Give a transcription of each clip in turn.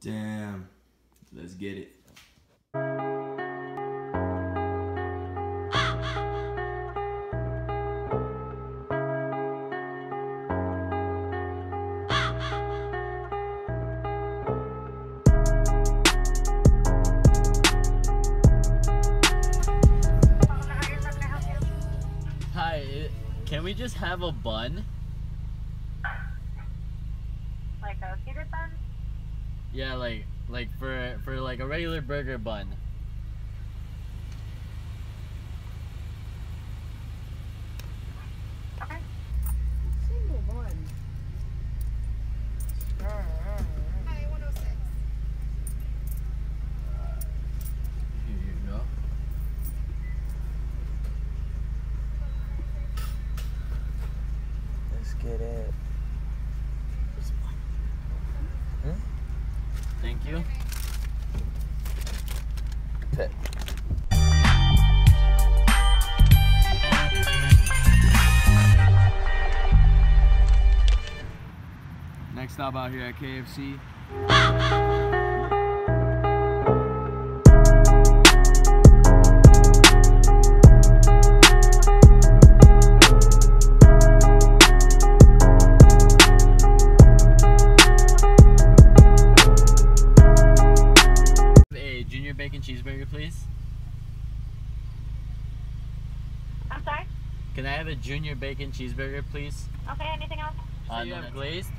Damn. Let's get it. Hi, can we just have a bun? Like a seeded bun? Yeah, like like for for like a regular burger bun. Okay. Single one. Hi, 106. Here you go. Let's get it. Thank you. Pet. Next stop out here at KFC. Ah! Can I have a junior bacon cheeseburger, please? Okay, anything else? Uh, you have glazed?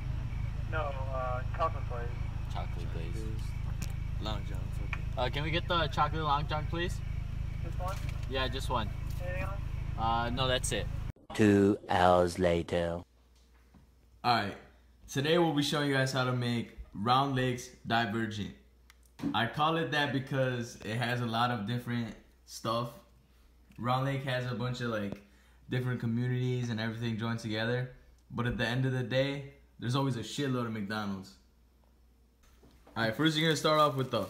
No, uh, chocolate glazed. Chocolate glazed. Long John. Uh, can we get the chocolate long john, please? Just one? Yeah, just one. Anything else? Uh, no, that's it. Two hours later. Alright, today we'll be showing you guys how to make Round Lakes divergent. I call it that because it has a lot of different stuff. Round Lake has a bunch of like different communities and everything joined together. But at the end of the day, there's always a shitload of McDonald's. Alright, first you're gonna start off with the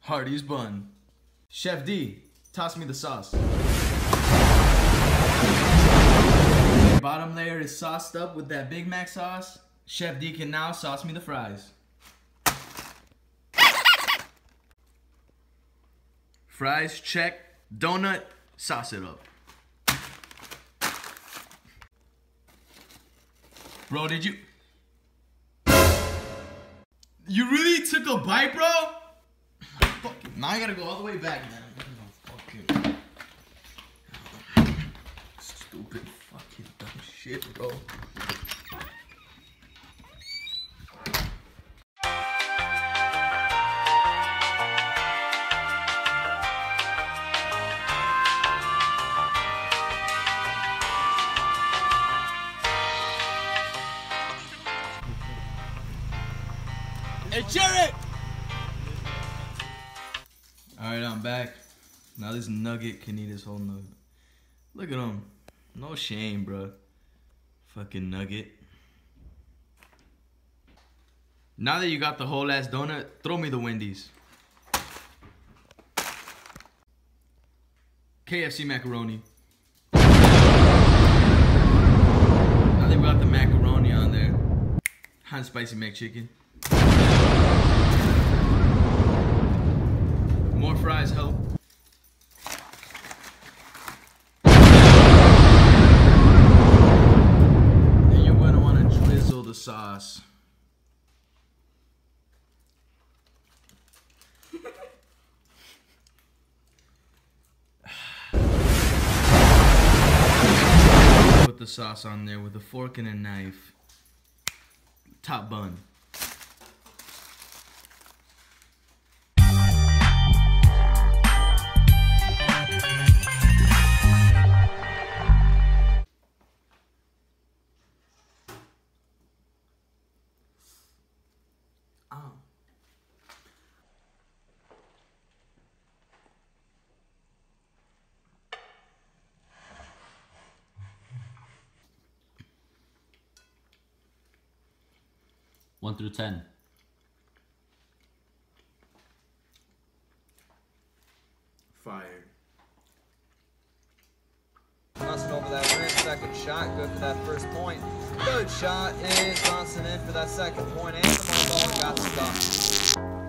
Hardee's bun. Chef D, toss me the sauce. Bottom layer is sauced up with that Big Mac sauce. Chef D can now sauce me the fries. Fries, check. Donut, sauce it up. Bro, did you... You really took a bite, bro? Now I gotta go all the way back, man. Stupid fucking dumb shit, bro. Hey, Jared! Alright, I'm back. Now this nugget can eat his whole nugget. Look at him. No shame, bro. Fucking nugget. Now that you got the whole ass donut, throw me the Wendy's. KFC macaroni. Now that we got the macaroni on there. Hot spicy McChicken. More fries help. And you're gonna wanna drizzle the sauce. Put the sauce on there with a fork and a knife. Top bun. One through ten. Fire. Nothing over that rib, sack of shot, good for that first point. Third shot is Johnson in for that second point, and the ball got stuck.